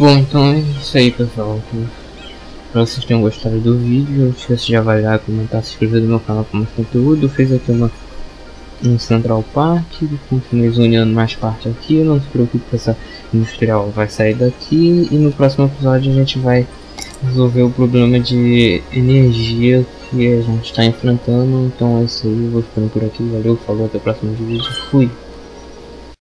Bom, então é isso aí pessoal. Espero que vocês tenham gostado do vídeo. Não esqueça de avaliar, comentar, se inscrever no meu canal para mais conteúdo. fez aqui uma um Central Park, continuei zoneando mais parte aqui, não se preocupe que essa industrial vai sair daqui e no próximo episódio a gente vai resolver o problema de energia que a gente está enfrentando. Então é isso aí, Eu vou ficando por aqui, valeu, falou, até o próximo vídeo, fui!